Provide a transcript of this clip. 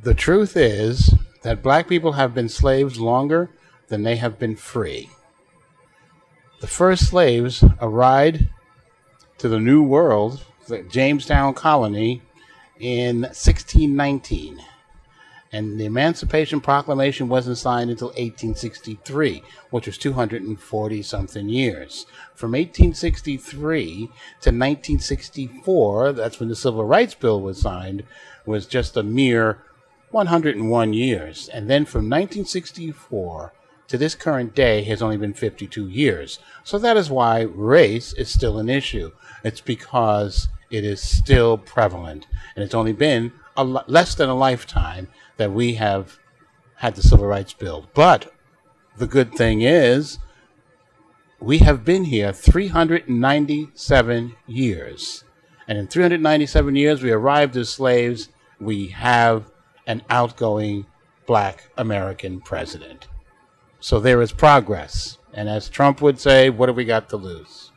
The truth is that black people have been slaves longer than they have been free. The first slaves arrived to the New World, the Jamestown colony, in 1619 and the Emancipation Proclamation wasn't signed until 1863, which was 240 something years. From 1863 to 1964, that's when the Civil Rights Bill was signed, was just a mere 101 years. And then from 1964 to this current day has only been 52 years. So that is why race is still an issue. It's because it is still prevalent. And it's only been a less than a lifetime that we have had the civil rights bill. But the good thing is, we have been here 397 years. And in 397 years, we arrived as slaves. We have an outgoing black American president. So there is progress. And as Trump would say, what have we got to lose?